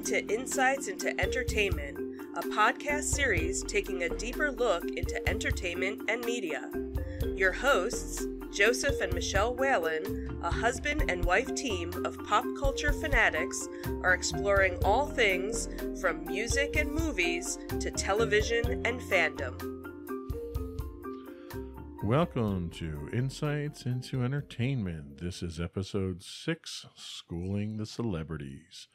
Welcome to Insights into Entertainment, a podcast series taking a deeper look into entertainment and media. Your hosts, Joseph and Michelle Whalen, a husband and wife team of pop culture fanatics, are exploring all things from music and movies to television and fandom. Welcome to Insights into Entertainment. This is episode six Schooling the Celebrities.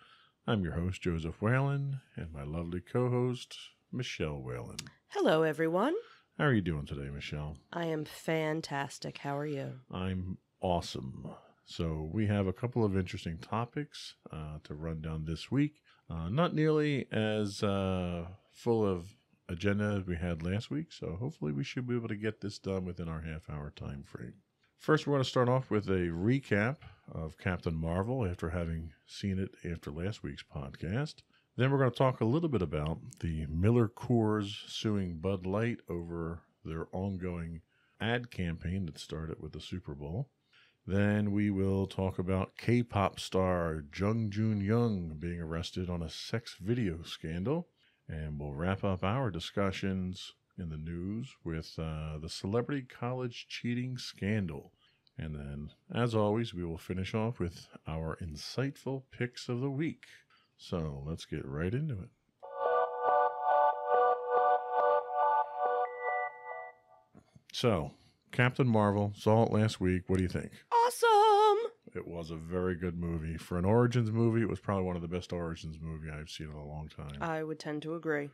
I'm your host, Joseph Whalen, and my lovely co host, Michelle Whalen. Hello, everyone. How are you doing today, Michelle? I am fantastic. How are you? I'm awesome. So, we have a couple of interesting topics uh, to run down this week. Uh, not nearly as uh, full of agenda as we had last week, so hopefully we should be able to get this done within our half hour time frame. First, we're going to start off with a recap of Captain Marvel after having seen it after last week's podcast. Then we're going to talk a little bit about the Miller Coors suing Bud Light over their ongoing ad campaign that started with the Super Bowl. Then we will talk about K pop star Jung Jun Young being arrested on a sex video scandal. And we'll wrap up our discussions in the news with uh, the celebrity college cheating scandal. And then, as always, we will finish off with our insightful picks of the week. So let's get right into it. So, Captain Marvel, saw it last week. What do you think? Awesome. It was a very good movie. For an Origins movie, it was probably one of the best Origins movie I've seen in a long time. I would tend to agree.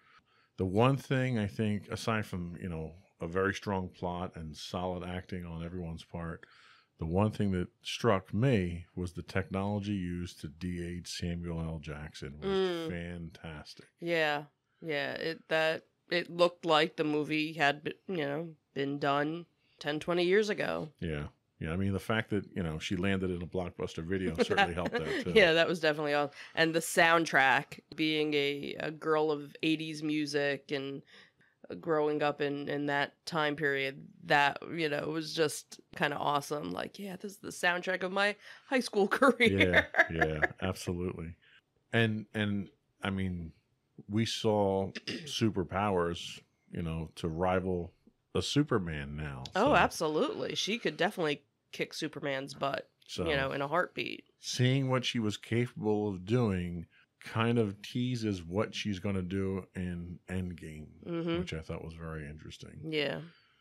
The one thing I think, aside from, you know, a very strong plot and solid acting on everyone's part, the one thing that struck me was the technology used to de-age Samuel L. Jackson was Mm. fantastic. Yeah, yeah. It that it looked like the movie had you know been done 10, 20 years ago. Yeah. Yeah, I mean the fact that, you know, she landed in a blockbuster video certainly helped that too. yeah, that was definitely all. And the soundtrack, being a, a girl of '80s music and uh, growing up in in that time period, that you know was just kind of awesome. Like, yeah, this is the soundtrack of my high school career. yeah, yeah, absolutely. And and I mean, we saw superpowers, you know, to rival a Superman now. Oh, absolutely. She could definitely kick Superman's butt, So you know, in a heartbeat. seeing what she was capable of doing kind of teases what she's going to do in Endgame, Mhm. which I thought was very interesting. Yeah.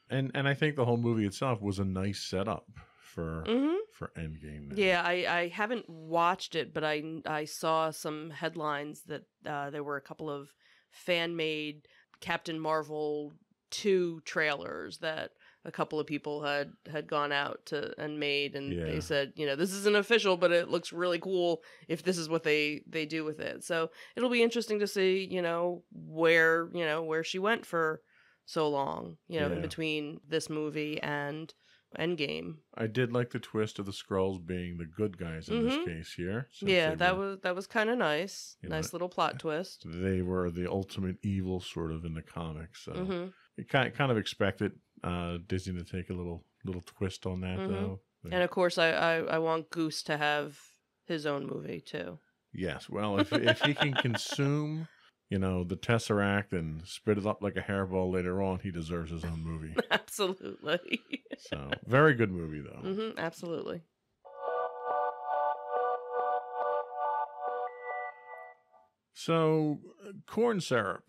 And and I think the whole movie itself was a nice setup for hmm for Endgame. now. Yeah, I, I haven't watched it, but I I saw some headlines that uh, there were a couple of fan made Captain Marvel two trailers that a couple of people had had gone out to and made and Yeah. they said you know this isn't official but it looks really cool if this is what they they do with it so it'll be interesting to see you know where you know where she went for so long you know in between this movie and endgame I did like the twist of the Skrulls being the good guys in Mhm. this case here. yeah that were- was that was kind of nice You know, nice little plot twist they were the ultimate evil sort of in the comics. So hmm you kind kind of expected uh, Disney to take a little little twist on that Mhm. though. and of course I, I i want goose to have his own movie too Yes. Well, if if he can consume, you know, the Tesseract and spit it up like a hairball later on, he deserves his own movie. absolutely So, very good movie though. hmm absolutely So, uh, corn syrup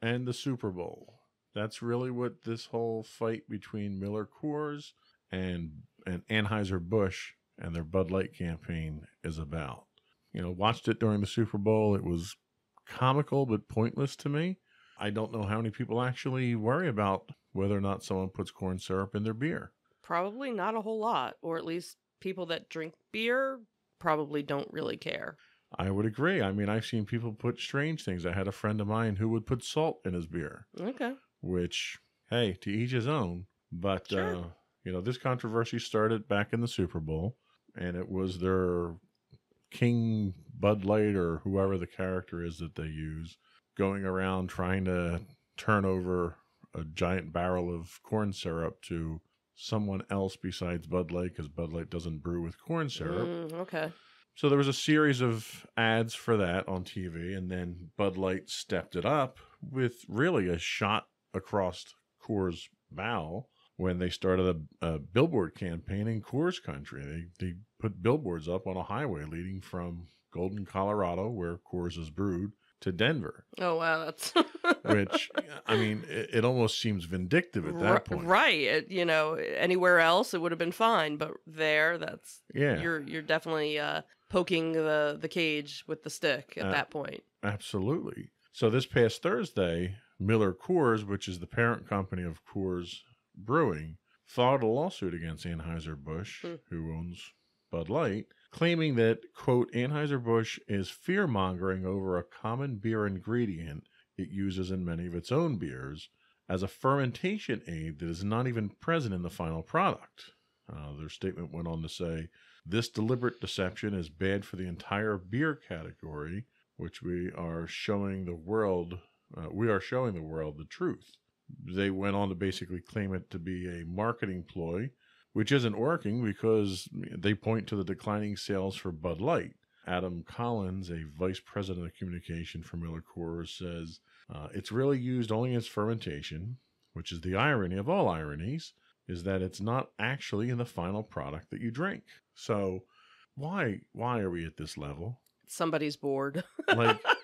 and the Super Bowl. That's really what this whole fight between Miller Coors and and Anheuser Busch and their Bud Light campaign is about. You know, watched it during the Super Bowl. It was comical but pointless to me. I don't know how many people actually worry about whether or not someone puts corn syrup in their beer. probably not a whole lot or at least people that drink beer probably don't really care I would agree. I mean, I've seen people put strange things. I had a friend of mine who would put salt in his beer. okay which hey to each his own. But Sure. uh you know this controversy started back in the super bowl and it was their king bud light or whoever the character is that they use going around trying to turn over a giant barrel of corn syrup to someone else besides bud light because bud light doesn't brew with corn syrup. Mm, okay. So there was a series of ads for that on TV, and then Bud Light stepped it up with really a shot across Coors' bow when they started a, a billboard campaign in Coors country. They, they put billboards up on a highway leading from Golden, Colorado, where Coors is brewed, to Denver. Oh wow, that's which I mean, it, it, almost seems vindictive at that point, right? It, you know, anywhere else it would have been fine, but there, that's yeah, you're you're definitely uh, poking the the cage with the stick at uh, that point. Absolutely. So this past Thursday, Miller Coors, which is the parent company of Coors Brewing, filed a lawsuit against Anheuser Busch, hmm. who owns Bud Light, claiming that, quote, Anheuser-Busch is fear mongering over a common beer ingredient it uses in many of its own beers as a fermentation aid that is not even present in the final product. Uh, their statement went on to say, This deliberate deception is bad for the entire beer category, which we are showing the world, uh, we are showing the world the truth. They went on to basically claim it to be a marketing ploy which isn't working because they point to the declining sales for Bud Light. Adam Collins, a vice president of communication for Miller Coors, says uh, it's really used only as fermentation, which is the irony of all ironies, is that it's not actually in the final product that you drink. So why why are we at this level? Somebody's bored. Like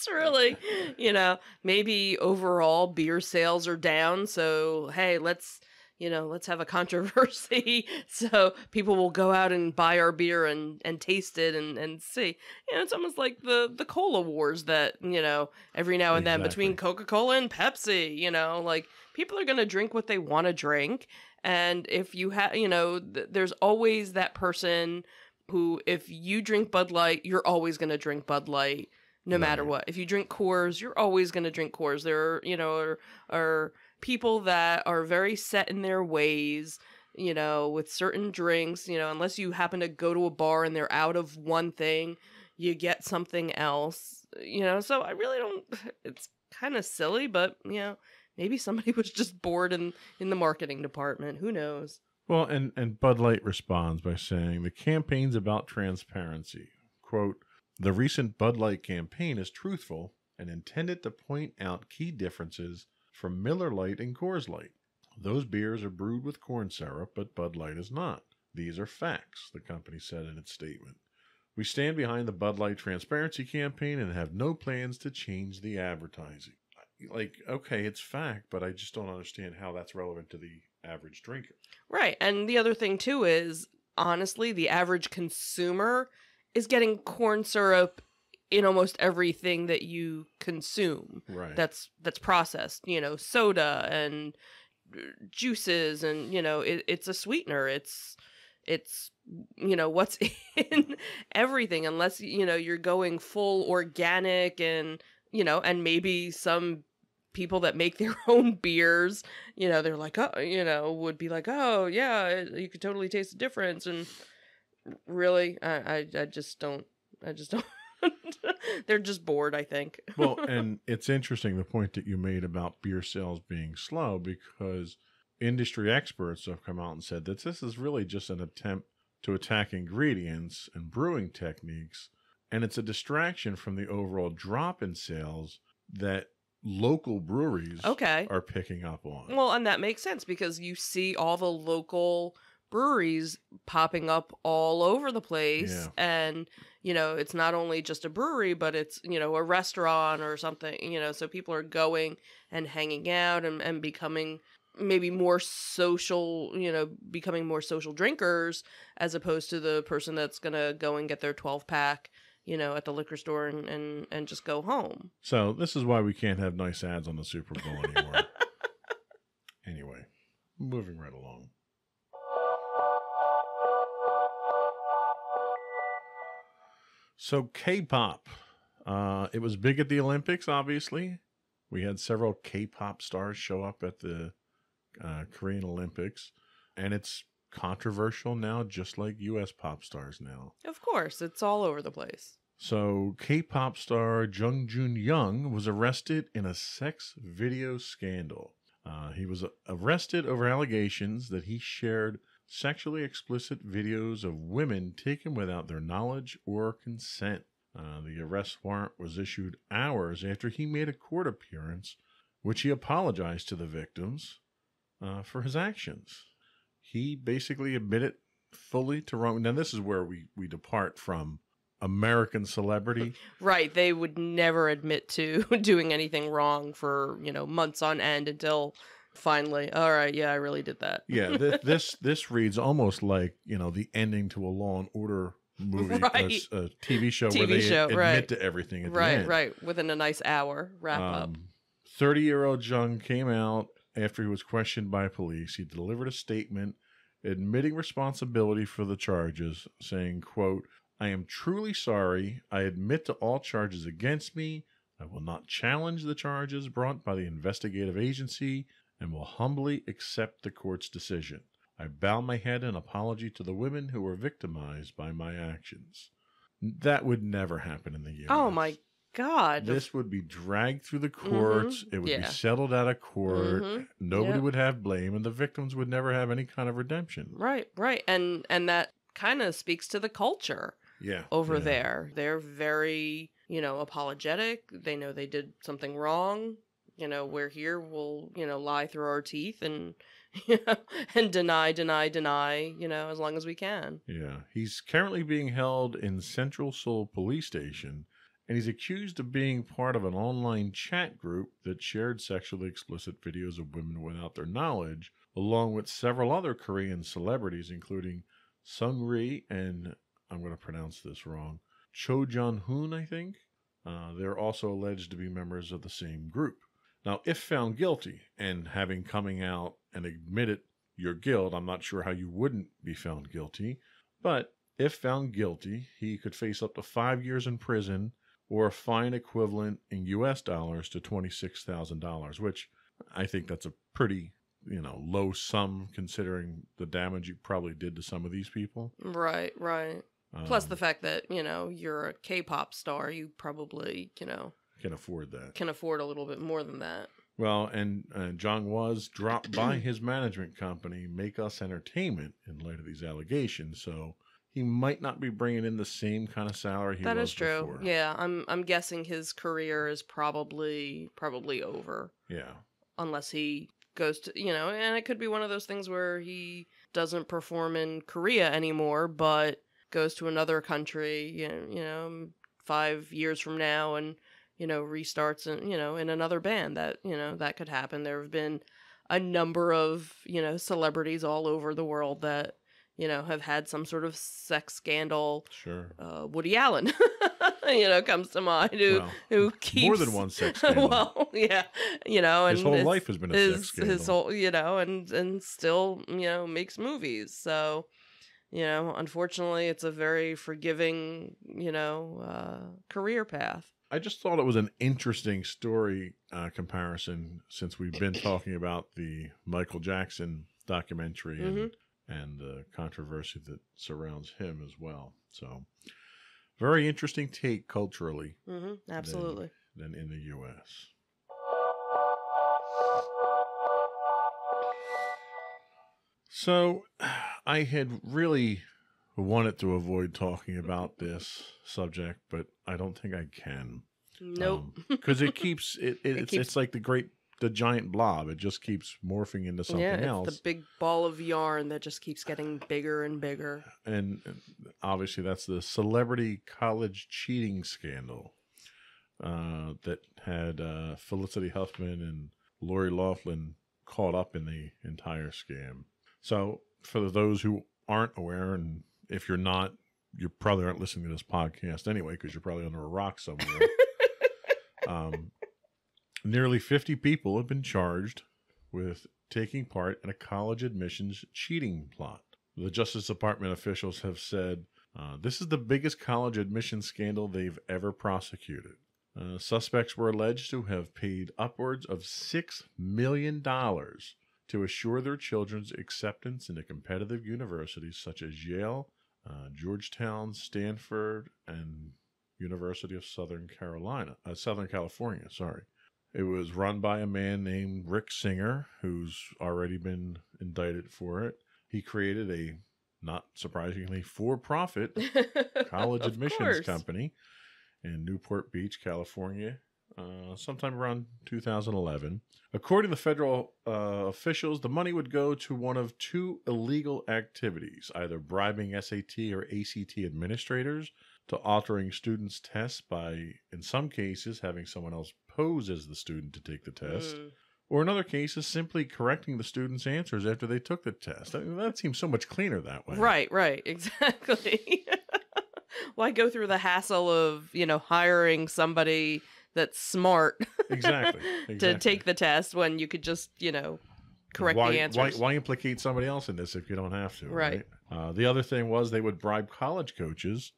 it's really, you know, maybe overall beer sales are down, so hey, let's you know, let's have a controversy so people will go out and buy our beer and, and taste it and, and see. You know, it's almost like the, the cola wars that, you know, every now and exactly. then between Coca Cola and Pepsi, you know, like people are going to drink what they want to drink. And if you have, you know, th- there's always that person who, if you drink Bud Light, you're always going to drink Bud Light no right. matter what. If you drink Coors, you're always going to drink Coors. There are, you know, are, are people that are very set in their ways you know, with certain drinks, you know, unless you happen to go to a bar and they're out of one thing, you get something else, you know. So I really don't it's kind of silly, but you know, maybe somebody was just bored in in the marketing department, who knows. Well, and and Bud Light responds by saying the campaign's about transparency. Quote, "The recent Bud Light campaign is truthful and intended to point out key differences from Miller Lite and Coors Light. Those beers are brewed with corn syrup, but Bud Light is not. These are facts, the company said in its statement. We stand behind the Bud Light transparency campaign and have no plans to change the advertising. Like, okay, it's fact, but I just don't understand how that's relevant to the average drinker. Right. And the other thing, too, is honestly, the average consumer is getting corn syrup in almost everything that you consume. Right. that's that's processed you know soda and uh, juices and you know it, it's a sweetener. It's it's you know what's in everything unless you know you're going full organic and you know and maybe some people that make their own beers you know they're like oh you know would be like oh yeah you could totally taste the difference. And really i i, I just don't i just don't They're just bored, I think. well, and it's interesting the point that you made about beer sales being slow because industry experts have come out and said that this is really just an attempt to attack ingredients and brewing techniques, and it's a distraction from the overall drop in sales that local breweries okay. are picking up on. Well, and that makes sense because you see all the local breweries popping up all over the place. Yeah. and you know it's not only just a brewery but it's you know a restaurant or something you know so people are going and hanging out and, and becoming maybe more social you know becoming more social drinkers as opposed to the person that's gonna go and get their 12 pack you know at the liquor store and and, and just go home. So this is why we can't have nice ads on the super bowl anymore. Anyway moving right along So K-pop, uh, it was big at the Olympics. Obviously, we had several K-pop stars show up at the uh, Korean Olympics, and it's controversial now, just like U.S. pop stars now. Of course, it's all over the place. So, K-pop star Jung Jun Young was arrested in a sex video scandal. Uh, he was arrested over allegations that he shared sexually explicit videos of women taken without their knowledge or consent. Uh, the arrest warrant was issued hours after he made a court appearance, which he apologized to the victims uh, for his actions. He basically admitted fully to wrong. Now, this is where we, we depart from American celebrity. Right. They would never admit to doing anything wrong for, you know, months on end until finally, all right, yeah, I really did that. yeah, this, this this reads almost like, you know, the ending to a Law and Order movie, a Right. s- a, TV show where TV they show, admit right. to everything at the Right, end. right. Within a nice hour, wrap up. Um, 30 year old Jung came out after he was questioned by police. He delivered a statement admitting responsibility for the charges, saying, quote, I am truly sorry. I admit to all charges against me. I will not challenge the charges brought by the investigative agency and will humbly accept the court's decision. I bow my head in apology to the women who were victimized by my actions. That would never happen in the US. Oh my god. This would be dragged through the courts. It would be Mm-hmm. Settled out of court. Mhm. Nobody Yep. would have blame, and the victims would never have any kind of redemption. Right, right. And and that kind of speaks to the culture Yeah. over yeah. there. They're very, you know, apologetic. They know they did something wrong. You know, we're here, we'll, you know, lie through our teeth and you know, and deny, deny, deny, you know, as long as we can. Yeah. He's currently being held in Central Seoul Police Station, and he's accused of being part of an online chat group that shared sexually explicit videos of women without their knowledge, along with several other Korean celebrities, including Seungri and I'm going to pronounce this wrong, Cho Jun Hoon, I think. Uh, they're also alleged to be members of the same group. Now, if found guilty and having coming out and admitted your guilt, I'm not sure how you wouldn't be found guilty, but if found guilty, he could face up to five years in prison or a fine equivalent in U.S. dollars to $26,000, which I think that's a pretty, you know, low sum considering the damage you probably did to some of these people. Right, right. Plus Um, the fact that, you know, you're a K-pop star, you probably, you know, can afford that. can afford a little bit more than that. Well, and uh, Jong was dropped by his management company, Makeus Entertainment, in light of these allegations. So he might not be bringing in the same kind of salary he That was is true. before. Yeah, I'm I'm guessing his career is probably probably over Yeah. unless he goes to, you know, and it could be one of those things where he doesn't perform in Korea anymore but goes to another country, you know, you know, 5 years from now and you know, restarts in, you know, in another band that, you know, that could happen. There have been a number of, you know, celebrities all over the world that, you know, have had some sort of sex scandal Sure. uh, Woody Allen, you know, comes to mind who Well, who keeps more than one sex scandal. well, yeah, you know, and his whole life has been a his sex scandal. his whole, you know, and and still, you know, makes movies. So, you know, unfortunately, it's a very forgiving, you know, uh, career path. I just thought it was an interesting story uh, comparison since we've been talking about the Michael Jackson documentary and, Mm-hmm. and the controversy that surrounds him as well. So, very interesting take culturally hmm Absolutely. than in the U.S. So, I had really wanted to avoid talking about this subject, but I don't think I can Nope. because it keeps it, it, it's, keeps- it's like the great the giant blob. It just keeps morphing into something yeah, it's else, the big ball of yarn that just keeps getting bigger and bigger. and and obviously that's the celebrity college cheating scandal uh, that had uh, Felicity Huffman and Lori Laughlin caught up in the entire scam. So, for those who aren't aware, and if you're not, you probably aren't listening to this podcast anyway because you're probably under a rock somewhere. um, nearly 50 people have been charged with taking part in a college admissions cheating plot. The Justice Department officials have said uh, this is the biggest college admission scandal they've ever prosecuted. Uh, suspects were alleged to have paid upwards of $6 million to assure their children's acceptance into competitive universities such as Yale, uh, Georgetown, Stanford, and University of Southern Carolina, uh, Southern California. Sorry, it was run by a man named Rick Singer, who's already been indicted for it. he created a not surprisingly for-profit college admissions course. company in Newport Beach, California, uh, sometime around 2011. According to federal uh, officials, the money would go to one of two illegal activities either bribing SAT or ACT administrators to altering students' tests by, in some cases, having someone else pose as the student to take the test, Mm. or in other cases, simply correcting the students' answers after they took the test. I mean, that seems so much cleaner that way. Right, right, exactly. Why go through the hassle of, you know, hiring somebody that's smart Exactly. to take the test when you could just, you know, correct why, the Why, answers? why implicate somebody else in this if you don't have to? Right. Uh, the other thing was they would bribe college coaches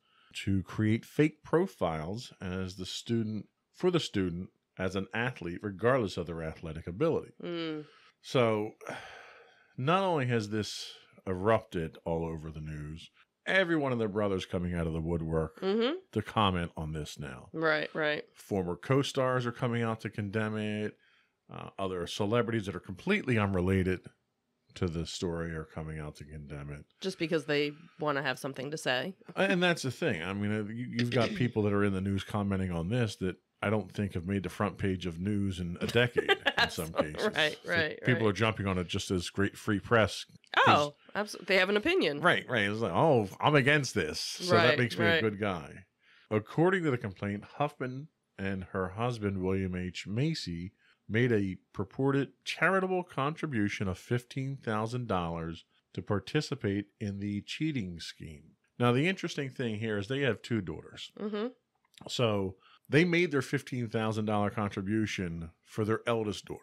to create fake profiles as the student for the student as an athlete, regardless of their athletic ability. Mm, So, not only has this erupted all over the news, every one of their brothers coming out of the woodwork hmm to comment on this now. Right, right. Former co stars are coming out to condemn it. Uh, other celebrities that are completely unrelated to the story are coming out to condemn it. Just because they want to have something to say. And that's the thing. I mean, uh, you- you've got people that are in the news commenting on this that I don't think have made the front page of news in a decade in some cases. Right, So right, People are jumping on it just as great free press. Oh, absolutely. They have an opinion. Right, right. It's like, oh, I'm against this. So that makes me right. a good guy. According to the complaint, Huffman and her husband, William H. Macy, made a purported charitable contribution of $15,000 to participate in the cheating scheme. Now, the interesting thing here is they have two daughters. hmm So they made their $15,000 contribution for their eldest daughter.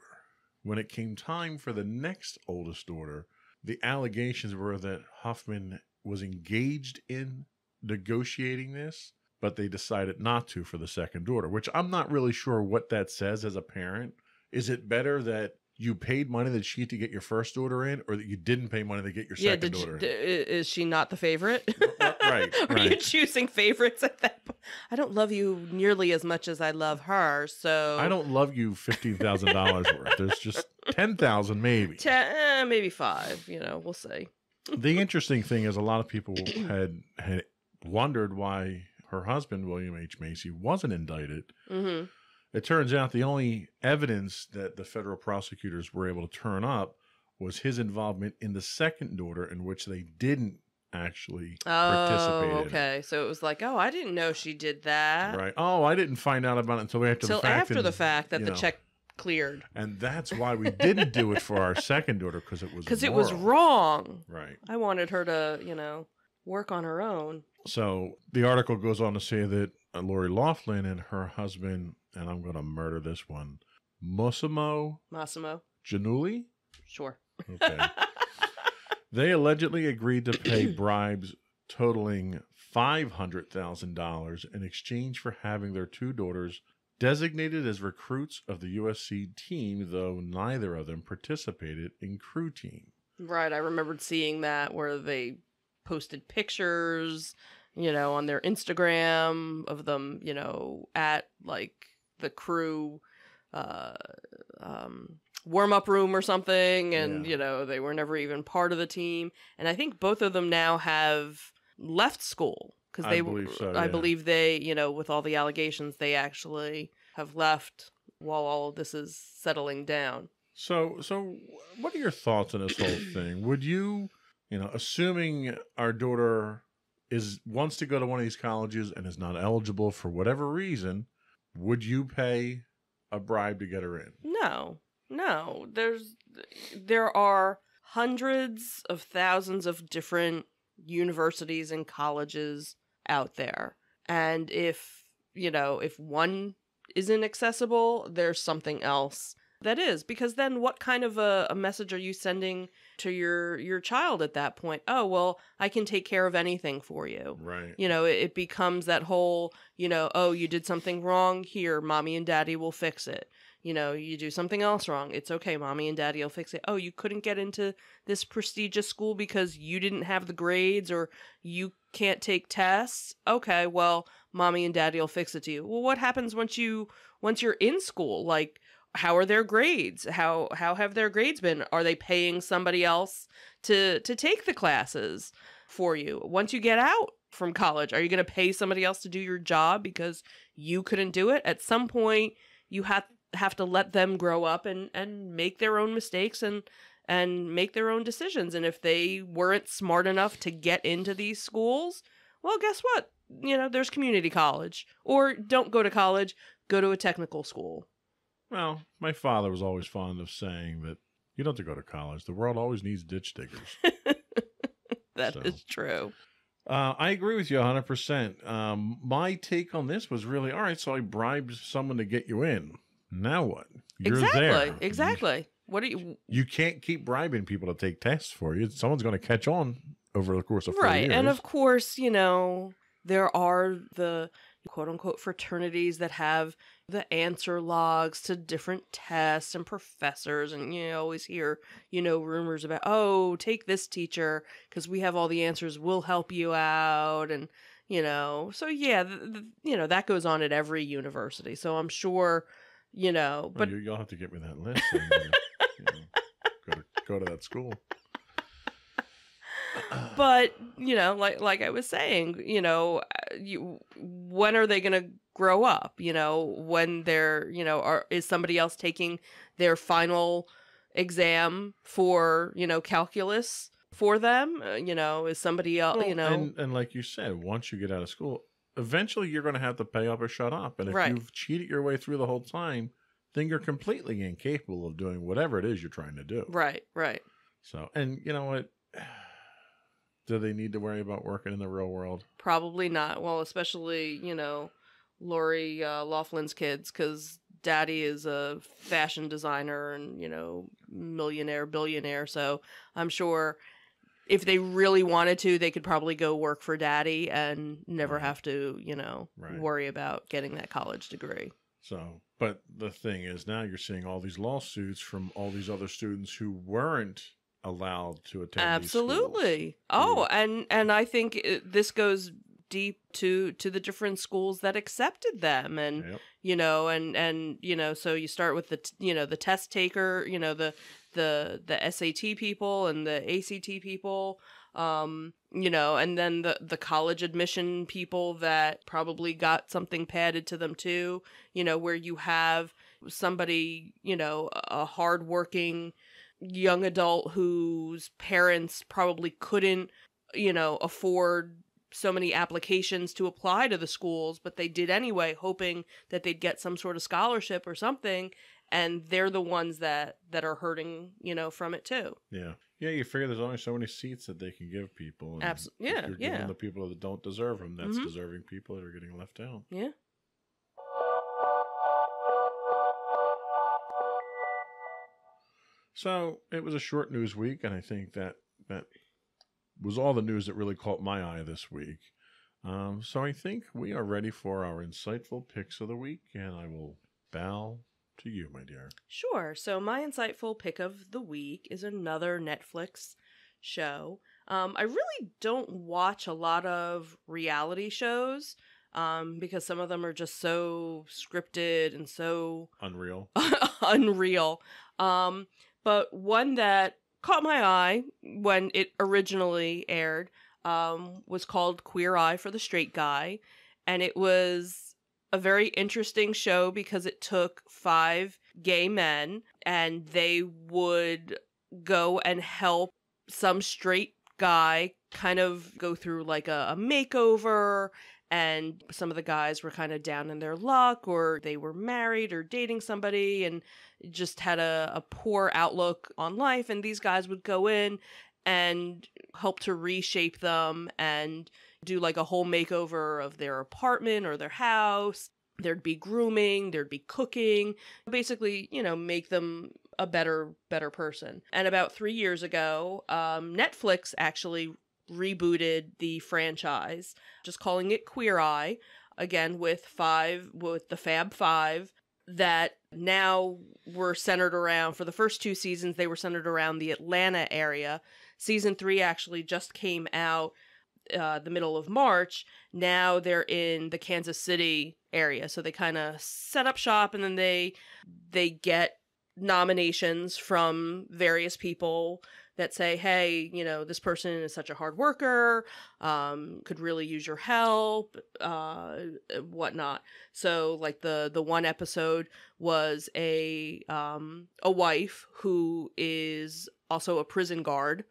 When it came time for the next oldest daughter, the allegations were that Huffman was engaged in negotiating this, but they decided not to for the second daughter, which I'm not really sure what that says as a parent. Is it better that you paid money to cheat to get your first daughter in, or that you didn't pay money to get your Yeah, second did you, daughter d- in? i- is she not the favorite? right, Are you choosing favorites at that point? I don't love you nearly as much as I love her, so I don't love you fifteen thousand dollars worth. There's just ten thousand maybe. Ten, eh, maybe five. You know, we'll see. the interesting thing is a lot of people had had wondered why her husband William H Macy wasn't indicted. hmm It turns out the only evidence that the federal prosecutors were able to turn up was his involvement in the second daughter, in which they didn't actually participate. Oh, okay. So it was like, oh, I didn't know she did that Right. Oh, I didn't find out about it until after till the fact. after and, the fact that the know, check cleared And that's why we didn't do it for our second daughter because it was because it was wrong. Right. I wanted her to, you know, work on her own. So the article goes on to say that uh, Lori Laughlin and her husband, and I'm going to murder this one, Massimo Massimo, Giannulli. sure. Okay. they allegedly agreed to pay bribes totaling $500,000 in exchange for having their two daughters designated as recruits of the USC team, though neither of them participated in crew team. Right. I remembered seeing that where they posted pictures, you know, on their Instagram of them, you know, at like the crew uh um warm up room or something and Yeah. you know, they were never even part of the team. And I think both of them now have left school I they believe so, I yeah. believe they, you know, with all the allegations they actually have left while all of this is settling down. So, so what are your thoughts on this whole thing? Would you, you know, assuming our daughter is wants to go to one of these colleges and is not eligible for whatever reason, would you pay a bribe to get her in? No, no. There's there are hundreds of thousands of different universities and colleges out there. And if, you know, if one isn't accessible, there's something else that is because then what kind of a, a message are you sending to your your child at that point oh well i can take care of anything for you. Right. you know it, it becomes that whole you know oh you did something wrong here mommy and daddy will fix it. You know you do something else wrong it's okay mommy and daddy will fix it. Oh you couldn't get into this prestigious school because you didn't have the grades or you can't take tests? Okay well mommy and daddy will fix it to you. Well what happens once you once you're in school? Like how are their grades? How how have their grades been? Are they paying somebody else to to take the classes for you? Once you get out from college, are you going to pay somebody else to do your job because you couldn't do it? At some point, you have have to let them grow up and and make their own mistakes and and make their own decisions. And if they weren't smart enough to get into these schools, well, guess what? You know, there's community college. Or don't go to college, go to a technical school. Well, my father was always fond of saying that you don't have to go to college. The world always needs ditch diggers. That is So- true. Uh, I agree with you 100%. Um, my take on this was really all right, so I bribed someone to get you in. Now what? You're exactly. there. Exactly. What do you You, can't keep bribing people to take tests for you. Someone's going to catch on over the course of right years. and of course you know there are the quote unquote fraternities that have the answer logs to different tests and professors and you always hear you know rumors about oh take this teacher because we have all the answers we'll help you out and you know so yeah th- th- you know that goes on at every university so i'm sure you know Well, but you, you'll have to get me that list. I'm you know, go, to, go to that school. but you know like like i was saying you know uh, you when are they going to grow up you know when they're you know are is somebody else taking their final exam for you know calculus for them uh, you know is somebody else Well, you know and, and like you said, once you get out of school, eventually you're going to have to pay up or shut up. And if Right. you've cheated your way through the whole time, then you're completely incapable of doing whatever it is you're trying to do. right right So, and you know what? Do they need to worry about working in the real world? probably not well especially you know lori uh, laughlin's kids because daddy is a fashion designer and you know millionaire billionaire so i'm sure if they really wanted to they could probably go work for daddy and never Right. have to you know Right. worry about getting that college degree So, but the thing is, now you're seeing all these lawsuits from all these other students who weren't allowed to attend. absolutely oh and and i think it, this goes deep to to the different schools that accepted them and Yep. you know and and you know so you start with the t- you know the test taker you know the the the SAT people and the ACT people um you know and then the the college admission people that probably got something padded to them too you know where you have somebody you know a hardworking young adult whose parents probably couldn't you know afford so many applications to apply to the schools, but they did anyway, hoping that they'd get some sort of scholarship or something. And they're the ones that that are hurting, you know, from it too. Yeah. Yeah, you figure there's only so many seats that they can give people. and Abso- if yeah, yeah. the people that don't deserve them. That's Mhm. deserving people that are getting left out. Yeah. So it was a short news week, and I think that that was all the news that really caught my eye this week. Um, so I think we are ready for our insightful picks of the week, and I will bow to you, my dear. Sure. So my insightful pick of the week is another Netflix show. Um, I really don't watch a lot of reality shows um, because some of them are just so scripted and so Unreal. unreal. Um, but one that caught my eye when it originally aired um, was called Queer Eye for the Straight Guy. And it was a very interesting show because it took five gay men and they would go and help some straight guy kind of go through like a, a makeover and some of the guys were kind of down in their luck or they were married or dating somebody and just had a, a poor outlook on life and these guys would go in and help to reshape them and do like a whole makeover of their apartment or their house. There'd be grooming there'd be cooking basically you know make them a better better person. And about three years ago um, netflix actually rebooted the franchise just calling it queer eye again with five with the fab five that now were centered around for the first two seasons they were centered around the atlanta area season three actually just came out uh, the middle of march now they're in the kansas city area. So they kind of set up shop and then they they get nominations from various people that say, hey, you know, this person is such a hard worker, um, could really use your help, uh, whatnot. So, like the the one episode was a um, a wife who is also a prison guard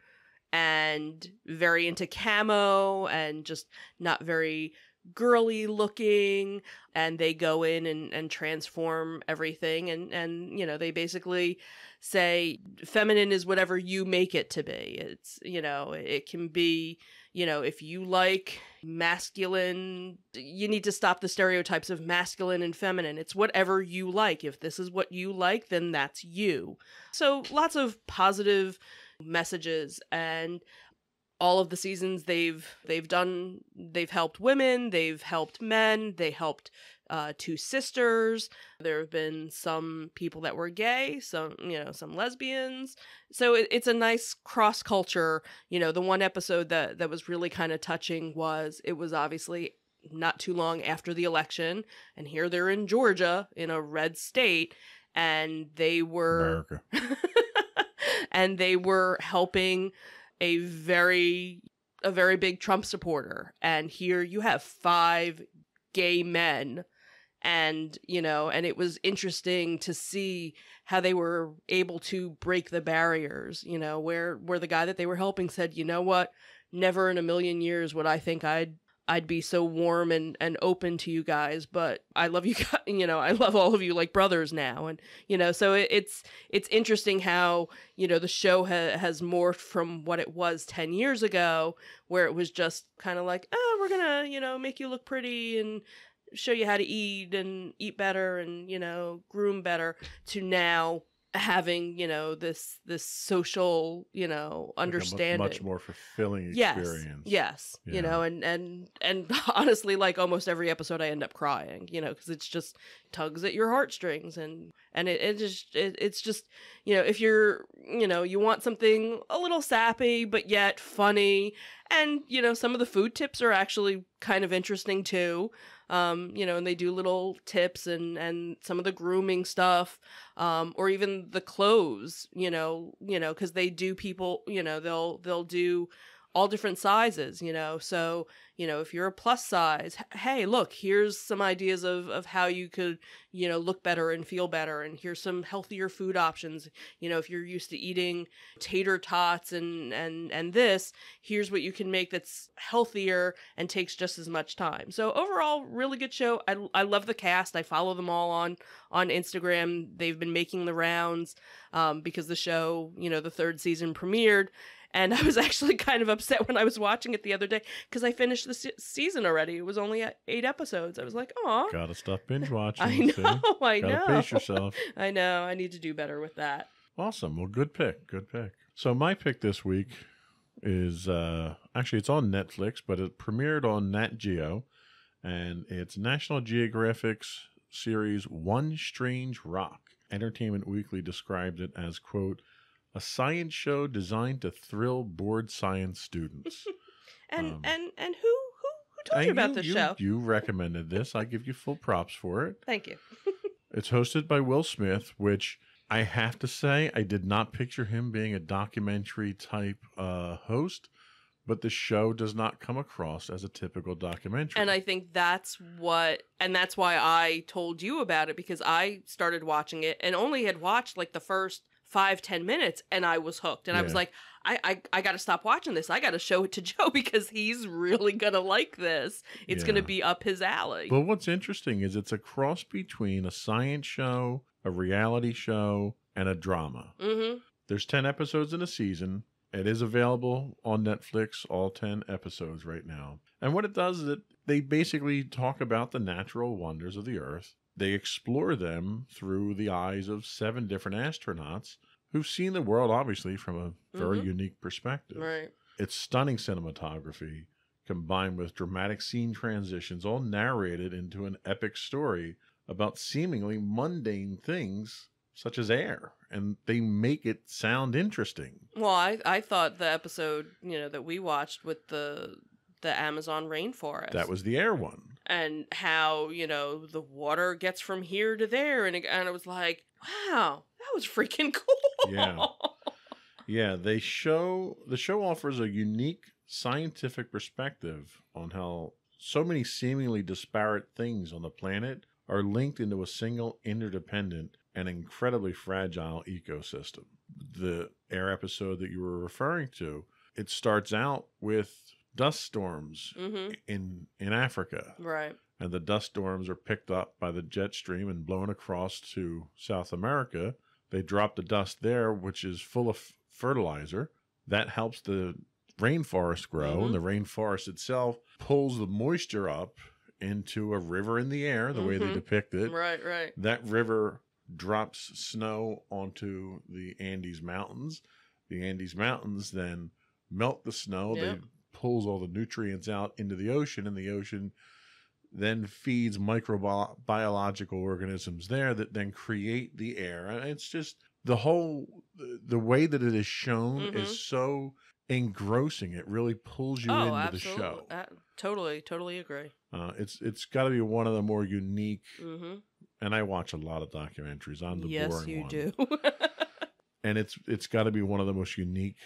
and very into camo and just not very girly looking and they go in and, and transform everything and and you know they basically say feminine is whatever you make it to be. It's you know it can be you know if you like masculine you need to stop the stereotypes of masculine and feminine. It's whatever you like. If this is what you like then that's you. So lots of positive messages and all of the seasons they've they've done they've helped women they've helped men they helped uh, two sisters. There have been some people that were gay some you know some lesbians. So it, it's a nice cross culture you know the one episode that that was really kind of touching was it was obviously not too long after the election and here they're in georgia in a red state and they were and they were helping a very a very big Trump supporter. And here you have five gay men. And you know and it was interesting to see how they were able to break the barriers you know where where the guy that they were helping said you know what? Never in a million years would i think i'd I'd be so warm and, and open to you guys, but I love you guys, you know, I love all of you like brothers now. And, you know, so it, it's, it's interesting how, you know, the show ha- has morphed from what it was 10 years ago, where it was just kind of like, oh, we're going to, you know, make you look pretty and show you how to eat and eat better and, you know, groom better to now having you know this this social you know understanding like much more fulfilling yes, experience yes yeah. you know and and and honestly like almost every episode i end up crying you know because it's just tugs at your heartstrings and and it, it just it, it's just you know if you're you know you want something a little sappy but yet funny and you know some of the food tips are actually kind of interesting too um, you know, and they do little tips and and some of the grooming stuff, um, or even the clothes, you know, you know, because they do people, you know, they'll they'll do all different sizes, you know. So, you know, if you're a plus size, hey, look, here's some ideas of, of how you could, you know, look better and feel better. And here's some healthier food options. You know, if you're used to eating tater tots and, and, and this, here's what you can make that's healthier and takes just as much time. So overall, really good show. I, I love the cast. I follow them all on, on Instagram. They've been making the rounds, um, because the show, you know, the third season premiered and I was actually kind of upset when I was watching it the other day because I finished the se- season already. It was only eight episodes. I was like, oh, gotta stop binge watching. I know, see? I gotta know. Pace yourself. I know. I need to do better with that. Awesome. Well, good pick. Good pick. So my pick this week is uh actually it's on Netflix, but it premiered on Nat Geo, and it's National Geographic's series One Strange Rock. Entertainment Weekly described it as quote a science show designed to thrill bored science students. and um, and and who who who told you about this you, show? You recommended this. I give you full props for it. Thank you. it's hosted by Will Smith, which I have to say I did not picture him being a documentary type uh, host but the show does not come across as a typical documentary. And I think that's what, and that's why I told you about it because I started watching it and only had watched like the first five ten minutes and i was hooked. And yeah. i was like i i, I gotta stop watching this. I gotta show it to joe because he's really gonna like this. It's yeah. gonna be up his alley. But what's interesting is it's a cross between a science show a reality show and a drama. Mm-hmm. there's 10 episodes in a season. It is available on netflix all 10 episodes right now. And what it does is it they basically talk about the natural wonders of the earth they explore them through the eyes of seven different astronauts who've seen the world, obviously, from a very mm-hmm. unique perspective. Right. It's stunning cinematography combined with dramatic scene transitions, all narrated into an epic story about seemingly mundane things such as air and they make it sound interesting well i i thought the episode you know that we watched with the the amazon rainforest that was the air one and how you know the water gets from here to there, and it, and it was like, wow, that was freaking cool. Yeah. Yeah, they show the show offers a unique scientific perspective on how so many seemingly disparate things on the planet are linked into a single interdependent and incredibly fragile ecosystem. The air episode that you were referring to, it starts out with dust storms hmm in in Africa Right. and the dust storms are picked up by the jet stream and blown across to South America. They drop the dust there, which is full of fertilizer. That helps the rainforest grow, and the rainforest itself pulls the moisture up into a river in the air, the way they Mhm. depict it. Right. Right. That river drops snow onto the Andes Mountains. The Andes Mountains then melt the snow. Yep. They pulls all the nutrients out into the ocean, and the ocean then feeds microbiological organisms there that then create the air. And it's just the whole the, way that it is shown Mhm. is so engrossing. It really pulls you oh, into absolutely. the show. Uh, totally. Totally agree. Uh, it's it's got to be one of the more unique. hmm And I watch a lot of documentaries. I'm the Yes, boring you one. do. and it's it's got to be one of the most unique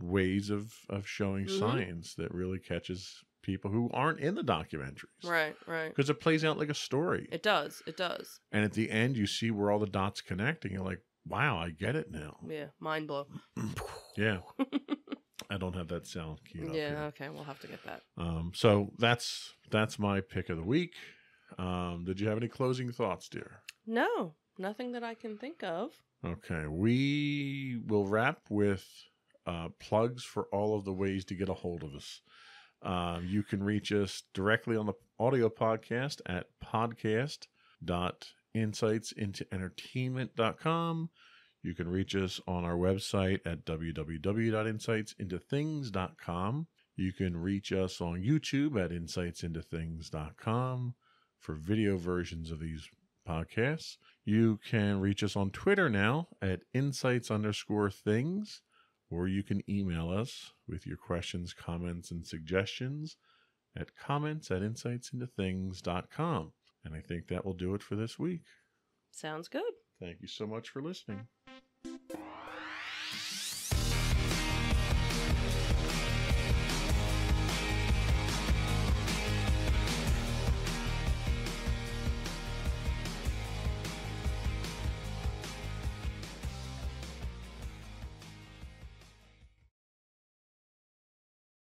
ways of of showing Mhm. science that really catches people who aren't in the documentaries right. Right. because it plays out like a story It does. It does. and at the end you see where all the dots connecting you're like wow i get it now Yeah. Mind blow. yeah i don't have that sound up yeah. Okay. We'll have to get that. um so that's that's my pick of the week um did you have any closing thoughts dear No, nothing that I can think of. Okay, we will wrap with uh, plugs for all of the ways to get a hold of us. Um, you can reach us directly on the audio podcast at podcast.insightsintoentertainment.com. You can reach us on our website at www.insightsintothings.com. You can reach us on YouTube at insightsintothings.com for video versions of these podcasts. You can reach us on Twitter now at insights underscore things, or you can email us with your questions, comments, and suggestions at comments at insightsintothings.com. And I think that will do it for this week. Sounds good. Thank you so much for listening.